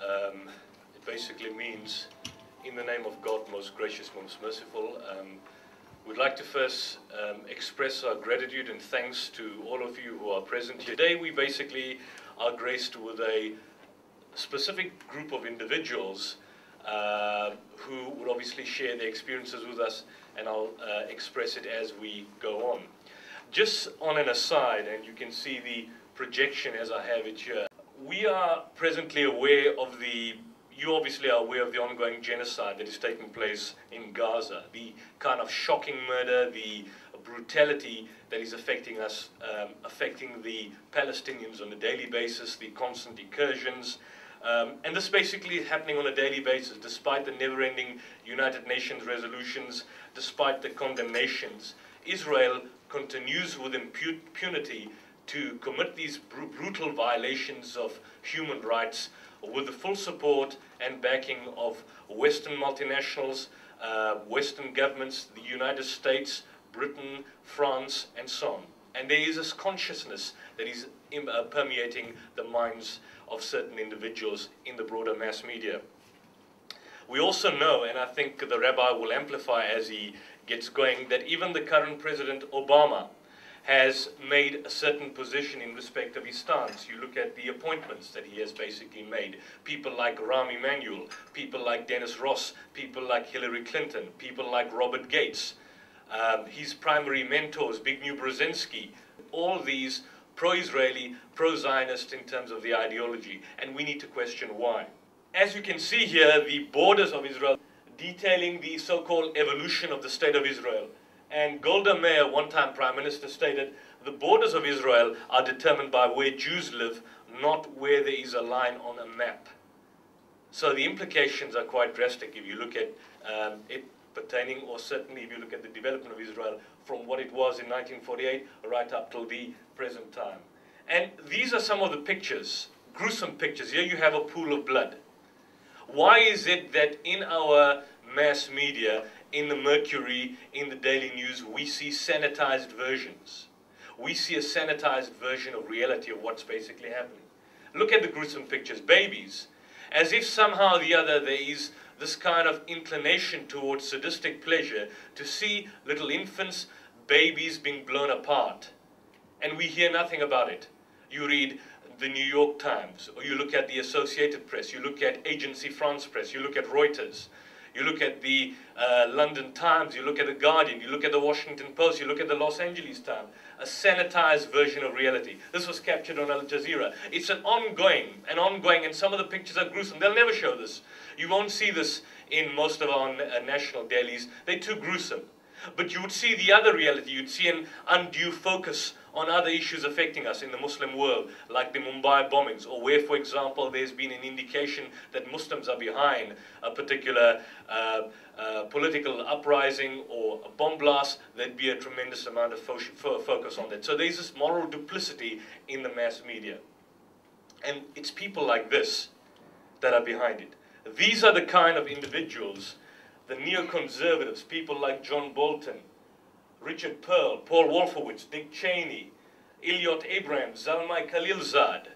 Um, it basically means, in the name of God, most gracious, most merciful. Um, we'd like to first um, express our gratitude and thanks to all of you who are present here. Today, we basically are graced with a specific group of individuals uh, who would obviously share their experiences with us, and I'll uh, express it as we go on. Just on an aside, and you can see the projection as I have it here, we are presently aware of the you obviously are aware of the ongoing genocide that is taking place in Gaza, the kind of shocking murder, the brutality that is affecting us, um, affecting the Palestinians on a daily basis, the constant incursions. Um, and this basically is happening on a daily basis, despite the never ending United Nations resolutions, despite the condemnations. Israel continues with impunity to commit these br brutal violations of human rights with the full support and backing of Western multinationals, uh, Western governments, the United States, Britain, France, and so on. And there is this consciousness that is uh, permeating the minds of certain individuals in the broader mass media. We also know, and I think the rabbi will amplify as he gets going, that even the current President Obama has made a certain position in respect of his stance. You look at the appointments that he has basically made. People like Rahm Emanuel, people like Dennis Ross, people like Hillary Clinton, people like Robert Gates, um, his primary mentors, Zbigniew Brzezinski, all these pro-Israeli, pro-Zionist in terms of the ideology, and we need to question why. As you can see here, the borders of Israel detailing the so-called evolution of the State of Israel. And Golda Meir, one-time Prime Minister, stated, the borders of Israel are determined by where Jews live, not where there is a line on a map. So the implications are quite drastic if you look at um, it pertaining, or certainly if you look at the development of Israel from what it was in 1948 right up till the present time. And these are some of the pictures, gruesome pictures. Here you have a pool of blood. Why is it that in our mass media in the Mercury, in the Daily News, we see sanitized versions. We see a sanitized version of reality of what's basically happening. Look at the gruesome pictures. Babies. As if somehow or the other there is this kind of inclination towards sadistic pleasure to see little infants, babies being blown apart. And we hear nothing about it. You read the New York Times, or you look at the Associated Press, you look at Agency France Press, you look at Reuters, you look at the uh, London Times, you look at the Guardian, you look at the Washington Post, you look at the Los Angeles Times, a sanitized version of reality. This was captured on Al Jazeera. It's an ongoing, an ongoing, and some of the pictures are gruesome. They'll never show this. You won't see this in most of our uh, national dailies. They're too gruesome. But you would see the other reality. You'd see an undue focus on other issues affecting us in the Muslim world, like the Mumbai bombings, or where, for example, there's been an indication that Muslims are behind a particular uh, uh, political uprising or a bomb blast, there'd be a tremendous amount of fo fo focus on that. So there's this moral duplicity in the mass media. And it's people like this that are behind it. These are the kind of individuals, the neoconservatives, people like John Bolton, Richard Perle, Paul Wolfowitz, Dick Cheney, Elliott Abrams, Zalmay Khalilzad,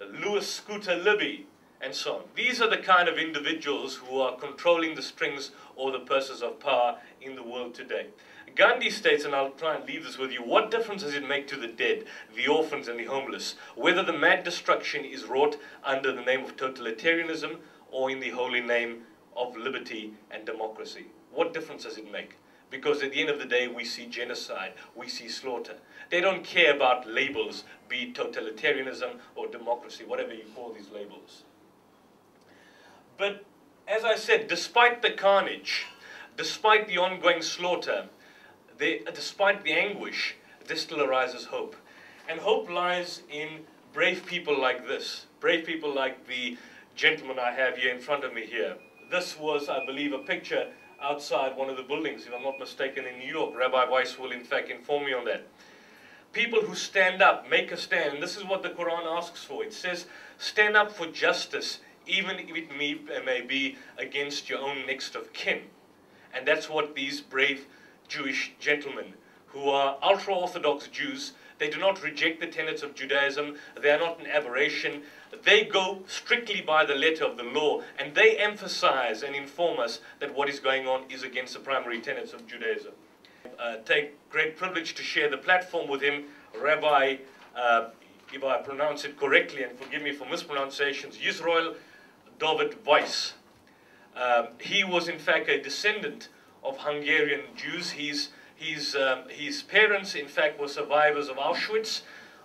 Lewis Scooter Libby, and so on. These are the kind of individuals who are controlling the strings or the purses of power in the world today. Gandhi states, and I'll try and leave this with you, what difference does it make to the dead, the orphans and the homeless, whether the mad destruction is wrought under the name of totalitarianism or in the holy name of liberty and democracy? What difference does it make? Because at the end of the day, we see genocide, we see slaughter. They don't care about labels, be it totalitarianism or democracy, whatever you call these labels. But as I said, despite the carnage, despite the ongoing slaughter, despite the anguish, there still arises hope. And hope lies in brave people like this, brave people like the gentleman I have here in front of me here. This was, I believe, a picture outside one of the buildings, if I'm not mistaken, in New York. Rabbi Weiss will, in fact, inform me on that. People who stand up, make a stand. And this is what the Quran asks for. It says, stand up for justice, even if it may, may be against your own next of kin. And that's what these brave Jewish gentlemen who are ultra Orthodox Jews. They do not reject the tenets of Judaism. They are not an aberration. They go strictly by the letter of the law, and they emphasize and inform us that what is going on is against the primary tenets of Judaism. Uh, take great privilege to share the platform with him, Rabbi, uh, if I pronounce it correctly, and forgive me for mispronunciations, Yisrael David Weiss. Um, he was, in fact, a descendant of Hungarian Jews. He's, he's, um, his parents, in fact, were survivors of Auschwitz.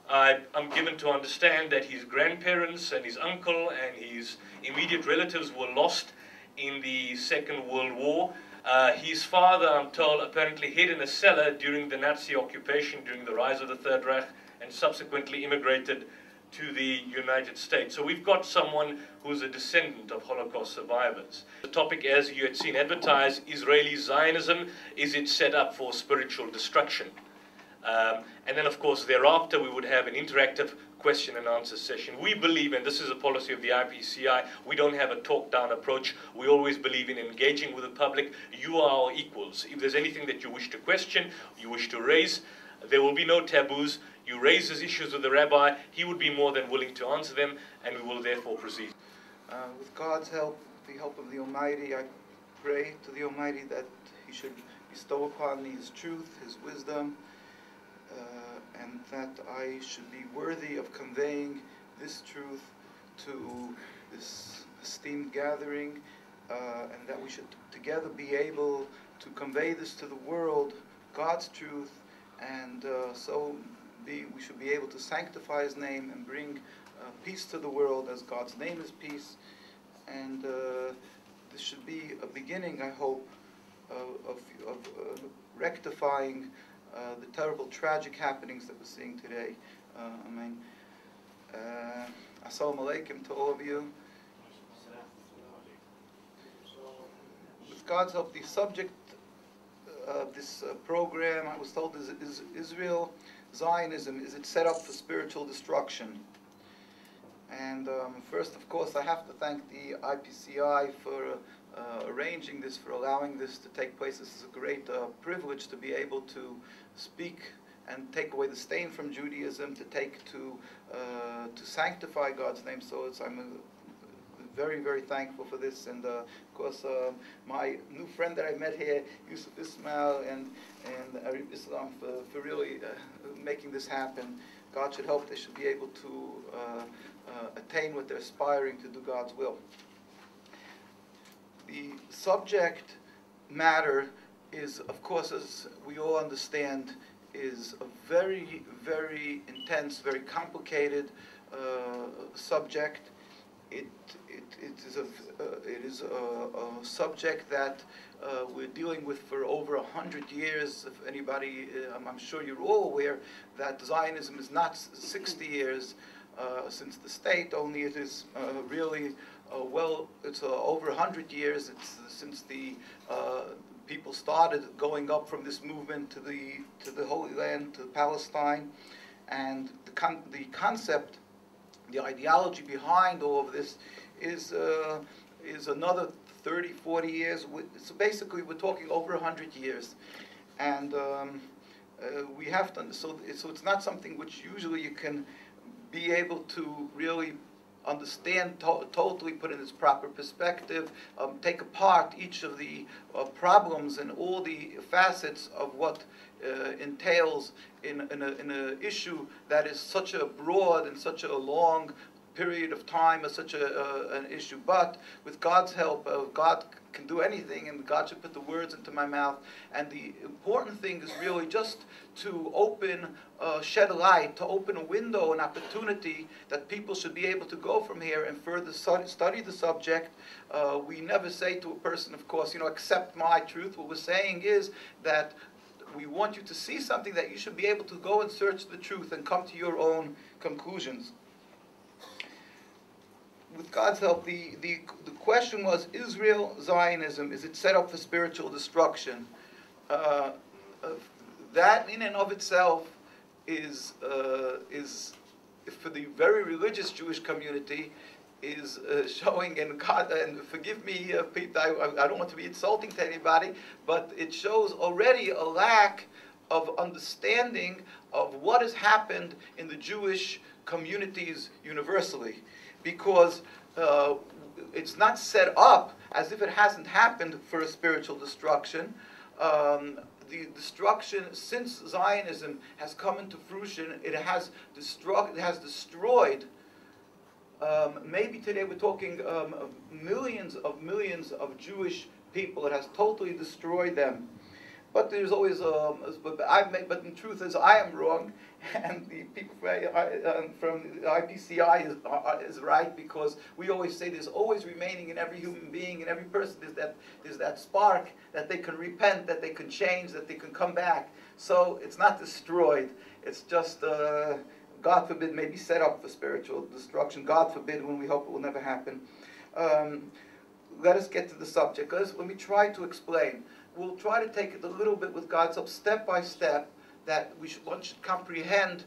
I, I'm given to understand that his grandparents and his uncle and his immediate relatives were lost in the Second World War. Uh, his father, I'm told, apparently hid in a cellar during the Nazi occupation, during the rise of the Third Reich, and subsequently immigrated to the United States. So we've got someone who's a descendant of Holocaust survivors. The topic, as you had seen advertised, Israeli Zionism, is it set up for spiritual destruction? Um, and then, of course, thereafter, we would have an interactive question and answer session. We believe, and this is a policy of the IPCI, we don't have a talk down approach. We always believe in engaging with the public. You are our equals. If there's anything that you wish to question, you wish to raise, there will be no taboos. You raise these issues with the rabbi, he would be more than willing to answer them, and we will therefore proceed. Uh, with God's help, the help of the Almighty, I pray to the Almighty that He should bestow upon me His truth, His wisdom, uh, and that I should be worthy of conveying this truth to this esteemed gathering, uh, and that we should together be able to convey this to the world, God's truth, and uh, so be, we should be able to sanctify His name and bring uh, peace to the world as God's name is peace. And uh, this should be a beginning, I hope, of, of uh, rectifying uh, the terrible, tragic happenings that we're seeing today. Uh, I mean, Assalamu alaikum to all of you. With God's help, the subject of this uh, program, I was told, is, is Israel Zionism, is it set up for spiritual destruction? And um, first, of course, I have to thank the IPCI for uh, arranging this, for allowing this to take place. This is a great uh, privilege to be able to speak and take away the stain from Judaism, to take to uh, to sanctify God's name. So it's I'm uh, very, very thankful for this. And uh, of course, uh, my new friend that I met here, Yusuf Ismail, and and Arif Islam for, for really making this happen. God should help. They should be able to uh, attain what they're aspiring to do God's will. The subject matter is, of course, as we all understand, is a very, very intense, very complicated uh, subject. It, it, it is, a, uh, it is a, a, subject that uh, we're dealing with for over a hundred years. If anybody, uh, I'm sure you're all aware that Zionism is not 60 years. Uh, since the state, only it is uh, really uh, well, it's over 100 years it's, since the people started going up from this movement to the, to the Holy Land, to Palestine. And the, con the concept, the ideology behind all of this is, is another 30, 40 years. So basically, we're talking over 100 years. And um, uh, we have to, so, so it's not something which usually you can be able to really understand to totally, put in its proper perspective, um, take apart each of the uh, problems and all the facets of what uh, entails in, in, a, in an issue that is such a broad and such a long period of time as such a, uh, an issue. But with God's help, uh, God can do anything, and God should put the words into my mouth. And the important thing is really just to open, uh, shed a light, to open a window, an opportunity that people should be able to go from here and further study, study the subject. Uh, we never say to a person, of course, you know, accept my truth. What we're saying is that we want you to see something that you should be able to go and search the truth and come to your own conclusions with God's help, the, the, the question was Israel Zionism, is it set up for spiritual destruction? Uh, uh, that in and of itself is, uh, is for the very religious Jewish community, is uh, showing, and God, and forgive me, uh, Pete, I, I don't want to be insulting to anybody, but it shows already a lack of understanding of what has happened in the Jewish communities universally, because uh, it's not set up as if it hasn't happened for a spiritual destruction. Um, the destruction since Zionism has come into fruition, it has destroyed. It has destroyed. Um, maybe today we're talking um, of millions of millions of Jewish people. It has totally destroyed them. But there's always, um, but I but the truth is I am wrong, and the people from IPCI is, is right because we always say there's always remaining in every human being and every person is that that spark that they can repent, that they can change, that they can come back. So it's not destroyed. It's just. Uh, God forbid, maybe set up for spiritual destruction. God forbid, when we hope it will never happen. Um, let us get to the subject. Let, us, let me try to explain we'll try to take it a little bit with God's help, step by step, that we should, one should comprehend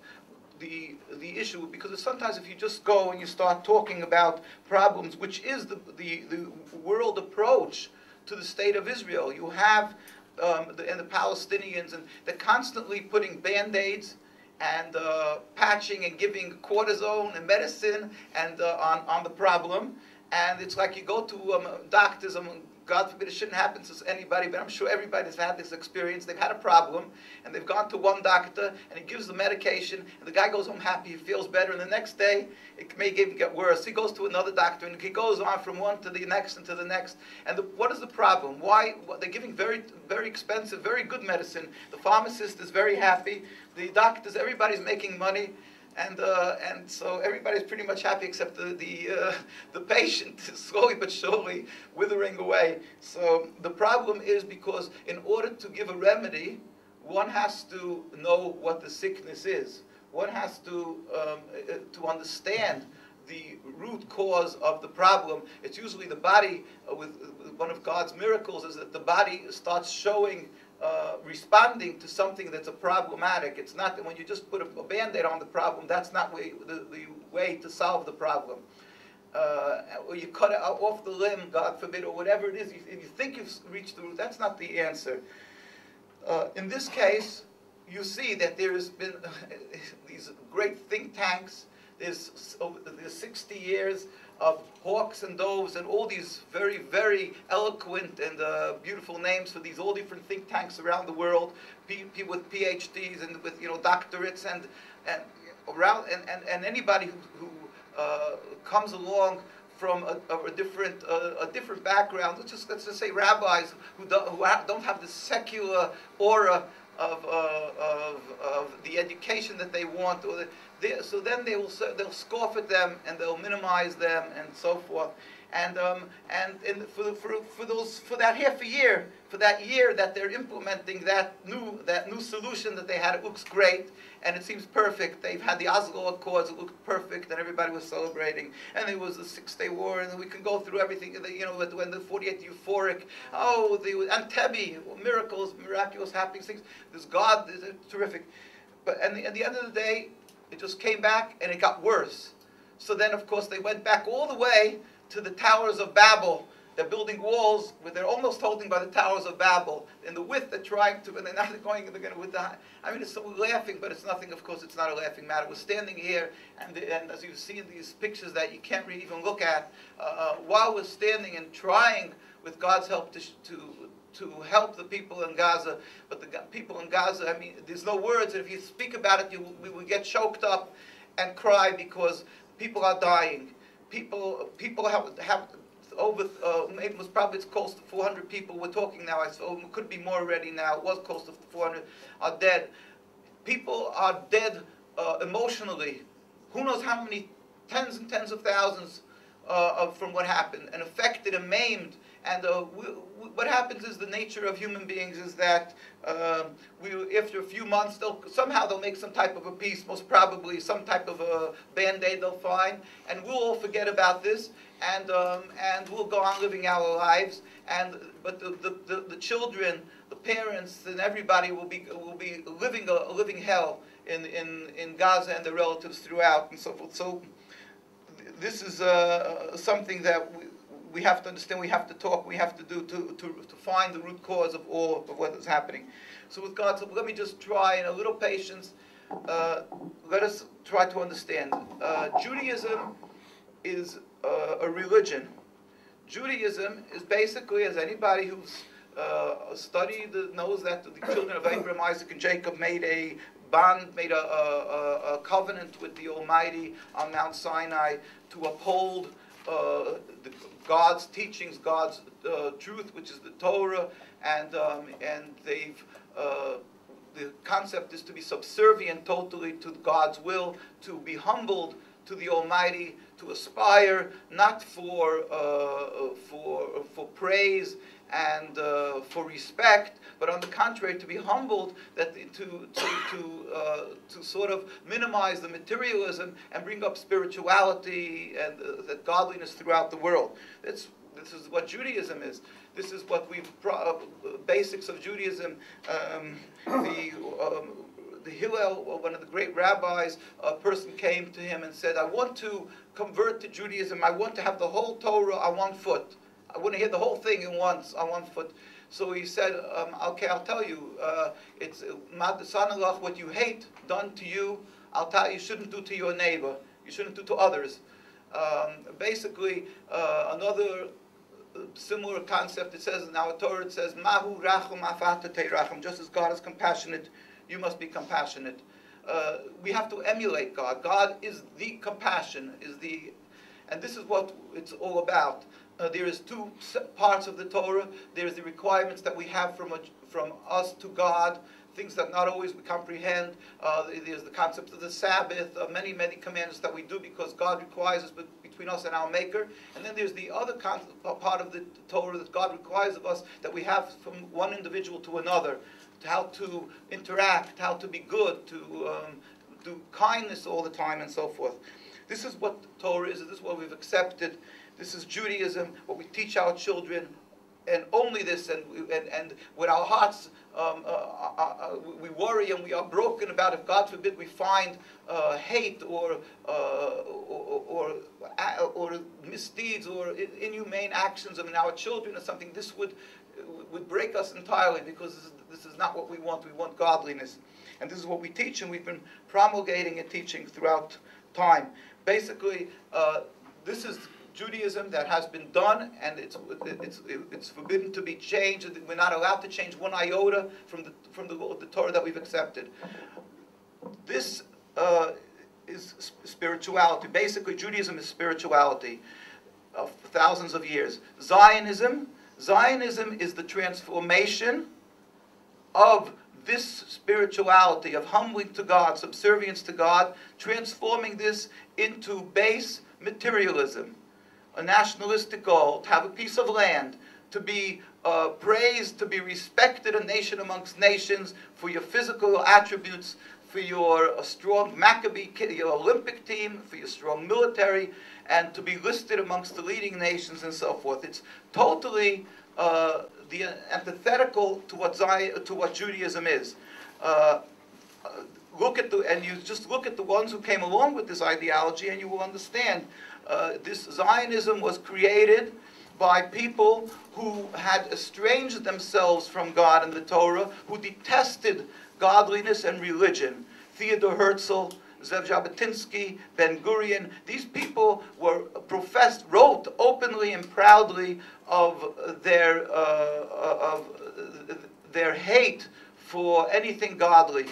the the issue because sometimes if you just go and you start talking about problems, which is the the, the world approach to the state of Israel, you have um, the, and the Palestinians, and they're constantly putting band-aids and uh, patching and giving cortisone and medicine and uh, on on the problem. And it's like you go to um, doctors, um, God forbid it shouldn't happen to anybody, but I'm sure everybody's had this experience. They've had a problem, and they've gone to one doctor, and he gives the medication, and the guy goes home happy, he feels better, and the next day, it may even get worse. He goes to another doctor, and he goes on from one to the next and to the next. And the, what is the problem? Why? They're giving very, very expensive, very good medicine. The pharmacist is very happy. The doctors, everybody's making money and uh, and so everybody's pretty much happy except the the uh, the patient is slowly but surely withering away. So the problem is because in order to give a remedy, one has to know what the sickness is. One has to um, uh, to understand the root cause of the problem. It's usually the body. Uh, with, with one of God's miracles is that the body starts showing uh, responding to something that's a problematic. It's not that when you just put a, a band-aid on the problem, that's not way, the, the way to solve the problem. Uh, or you cut it off the limb, God forbid, or whatever it is, if you think you've reached the root, that's not the answer. Uh, in this case, you see that there has been these great think tanks, there's, there's 60 years of hawks and doves and all these very, very eloquent and uh, beautiful names for these all different think tanks around the world, people with PhDs and with you know doctorates and and around and, and, and anybody who, who uh, comes along from a, a different uh, a different background. Let's just let's just say rabbis who, do, who don't have the secular aura of, uh, of, of the education that they want, or the, so then they will they'll scoff at them and they'll minimize them and so forth. And um, and, for, for, for those for that half a year, for that year that they're implementing that new that new solution that they had, it looks great and it seems perfect. They've had the Oslo Accords, it looked perfect, and everybody was celebrating. And there was the Six Day War, and we can go through everything. You know, when the 48th euphoric, oh, the Entebbe, miracles, miraculous happening things. This God, is terrific. But and the, at the end of the day, it just came back and it got worse. So then, of course, they went back all the way to the towers of Babel. They're building walls where they're almost holding by the towers of Babel. In the width, they're trying to, and they're not going, they're going with the, I mean, it's so laughing, but it's nothing, of course, it's not a laughing matter. We're standing here, and, the, and as you see in these pictures that you can't really even look at, uh, uh, while we're standing and trying, with God's help, to, to, to help the people in Gaza. But the people in Gaza, I mean, there's no words. And if you speak about it, you, we will get choked up and cry because people are dying people people have have over uh, it was probably close to 400 people we're talking now. I so it could be more already now. It was close to 400 are dead. People are dead uh, emotionally. Who knows how many tens and tens of thousands uh, from what happened and affected and maimed. And uh, we, we, what happens is the nature of human beings is that um, we, after a few months, they'll, somehow they'll make some type of a peace, most probably some type of a band-aid they'll find, and we'll all forget about this, and, um, and we'll go on living our lives. And, but the, the, the, the, children, the parents, and everybody will be, will be living a, a living hell in, in, in Gaza and their relatives throughout and so forth. So this is uh, something that we, we have to understand, we have to talk, we have to do to, to, to find the root cause of all of what is happening. So with God's help, let me just try in a little patience. Uh, let us try to understand. Uh, Judaism is uh, a religion. Judaism is basically, as anybody who's uh, studied knows that the children of Abraham, Isaac, and Jacob made a bond, made a, a, a covenant with the Almighty on Mount Sinai to uphold uh, God's teachings, God's uh, truth, which is the Torah, and um, and they've uh, the concept is to be subservient totally to God's will, to be humbled to the Almighty, to aspire not for uh, for for praise and uh, for respect, but on the contrary, to be humbled, that to to to, uh, to sort of minimize the materialism and bring up spirituality and uh, that godliness throughout the world. That's this is what Judaism is. This is what we've uh, basics of Judaism. Um, the um, the Hillel, one of the great rabbis, a person came to him and said, "I want to convert to Judaism. I want to have the whole Torah on one foot." I to hear the whole thing in once on one foot. So he said, um, okay, I'll tell you. Uh, it's uh, what you hate done to you. I'll tell you, you shouldn't do to your neighbor. You shouldn't do to others. Um, basically, uh, another uh, similar concept. It says in our Torah, it says, "Mahu rachum rachum." Just as God is compassionate, you must be compassionate. Uh, we have to emulate God. God is the compassion. Is the, and this is what it's all about. Uh, there is two parts of the Torah. There is the requirements that we have from, a, from us to God, things that not always we comprehend. Uh, there's the concept of the Sabbath, uh, many, many commandments that we do because God requires us between us and our Maker. And then there's the other uh, part of the Torah that God requires of us that we have from one individual to another, how to interact, how to be good, to um, do kindness all the time, and so forth. This is what Torah is. This is what we've accepted. This is Judaism, what we teach our children, and only this, and, and, and with our hearts, um, uh, uh, uh, we worry and we are broken about if, God forbid, we find uh, hate or, uh, or, or, or, misdeeds or inhumane actions of our children or something. This would, would break us entirely because this is, not what we want. We want godliness. And this is what we teach, and we've been promulgating and teaching throughout time. Basically, uh, this is Judaism that has been done, and it's, it's, it's forbidden to be changed. We're not allowed to change one iota from the, from the, the Torah that we've accepted. This uh, is spirituality. Basically, Judaism is spirituality of thousands of years. Zionism, Zionism is the transformation of this spirituality of humbling to God, subservience to God, transforming this into base materialism a nationalistic goal, to have a piece of land, to be uh, praised, to be respected, a nation amongst nations for your physical attributes, for your uh, strong Maccabee, your Olympic team, for your strong military, and to be listed amongst the leading nations and so forth. It's totally uh, the antithetical to what, Zion, to what Judaism is. Uh, uh, look at the and you just look at the ones who came along with this ideology, and you will understand uh, this Zionism was created by people who had estranged themselves from God and the Torah, who detested godliness and religion. Theodore Herzl, Zev Jabotinsky, Ben Gurion, these people were professed, wrote openly and proudly of their, uh, of their hate for anything godly.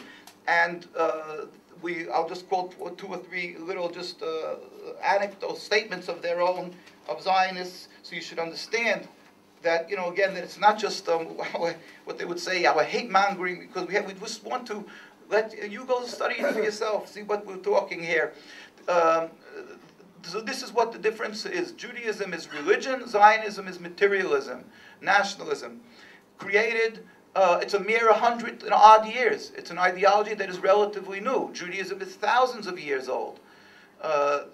And uh, we, I'll just quote two or three little just uh, anecdotal statements of their own, of Zionists, so you should understand that, you know, again, that it's not just um, what they would say, our hate mongering, because we, have, we just want to let you go study it for yourself, see what we're talking here. Um, so this is what the difference is. Judaism is religion, Zionism is materialism, nationalism. Created uh, it's a mere hundred and odd years. It's an ideology that is relatively new. Judaism is thousands of years old. Uh,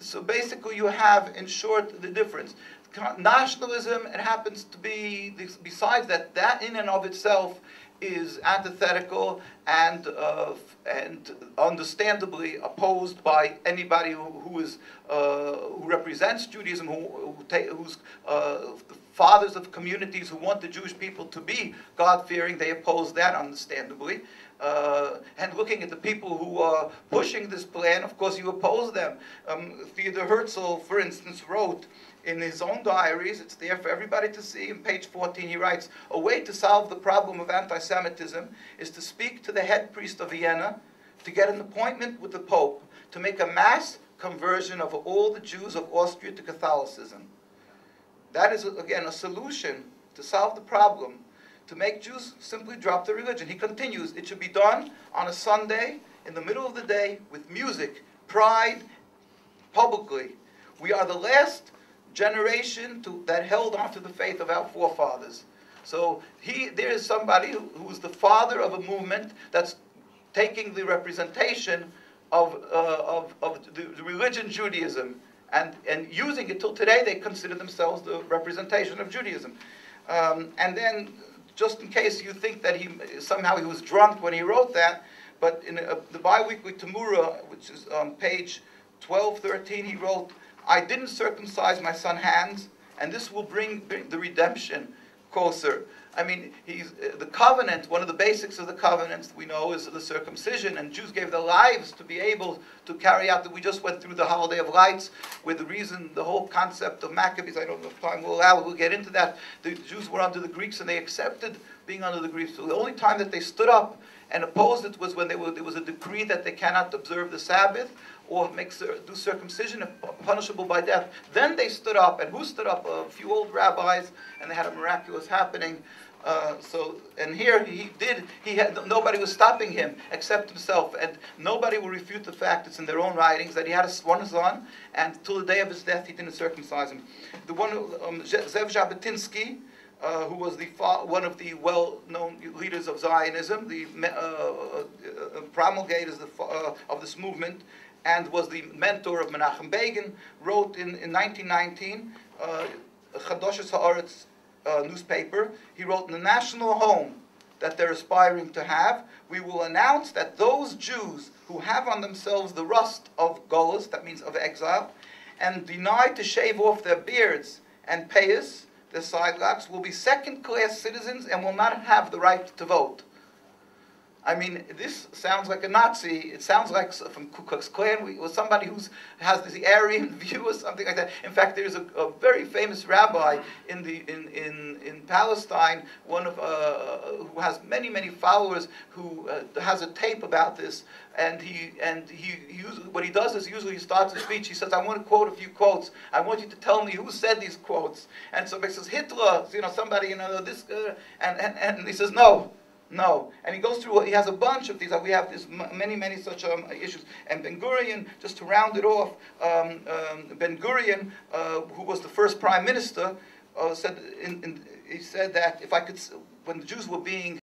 so basically, you have, in short, the difference. Nationalism, it happens to be, besides that, that in and of itself is antithetical and, uh, and understandably opposed by anybody who, who is uh, who represents Judaism, who, who who's uh, fathers of communities who want the Jewish people to be God-fearing. They oppose that, understandably. Uh, and looking at the people who are pushing this plan, of course, you oppose them. Um, Theodor Herzl, for instance, wrote in his own diaries, it's there for everybody to see. In page 14, he writes A way to solve the problem of anti Semitism is to speak to the head priest of Vienna, to get an appointment with the Pope, to make a mass conversion of all the Jews of Austria to Catholicism. That is, again, a solution to solve the problem, to make Jews simply drop their religion. He continues, it should be done on a Sunday, in the middle of the day, with music, pride, publicly. We are the last generation to, that held on to the faith of our forefathers. So he, there is somebody who, who is the father of a movement that's taking the representation of, uh, of, of the, the religion Judaism and, and using it till today, they consider themselves the representation of Judaism. Um, and then, just in case you think that he somehow he was drunk when he wrote that, but in a, the biweekly Tamura, which is on page 1213, he wrote, I didn't circumcise my son Hans, and this will bring, bring the redemption closer. I mean, he's, uh, the covenant, one of the basics of the covenants we know is the circumcision, and Jews gave their lives to be able to carry out that. We just went through the holiday of lights with the reason, the whole concept of Maccabees. I don't know if time will allow, we'll get into that. The Jews were under the Greeks and they accepted being under the Greeks. So the only time that they stood up and opposed it was when were, there was a decree that they cannot observe the Sabbath or make do circumcision punishable by death. Then they stood up, and who stood up? A few old rabbis, and they had a miraculous happening. Uh, so, and here he did, he had, nobody was stopping him except himself. And nobody will refute the fact, it's in their own writings, that he had a, one son, and till the day of his death he didn't circumcise him. The one, um, Zev Jabotinsky, uh, who was the one of the well-known leaders of Zionism, the uh, uh, uh promulgators uh, of this movement, and was the mentor of Menachem Begin, wrote in, in 1919, uh, Haaretz uh, newspaper, he wrote, in the national home that they're aspiring to have, we will announce that those Jews who have on themselves the rust of Golas, that means of exile, and deny to shave off their beards and payas, their side locks, will be second class citizens and will not have the right to vote. I mean, this sounds like a Nazi. It sounds like from Ku Klux Klan, or somebody who has this Aryan view or something like that. In fact, there's a, a very famous rabbi in, the, in, in, in Palestine, one of, uh, who has many, many followers, who uh, has a tape about this. And, he, and he, he usually, what he does is usually he starts a speech. He says, I want to quote a few quotes. I want you to tell me who said these quotes. And so he says, Hitler, you know, somebody, you know, this, uh, and, and, and he says, no. No. And he goes through, he has a bunch of things. these, we have this, many, many such um, issues. And Ben Gurion, just to round it off, um, um, Ben Gurion, uh, who was the first prime minister, uh, said, in, in, he said that if I could, when the Jews were being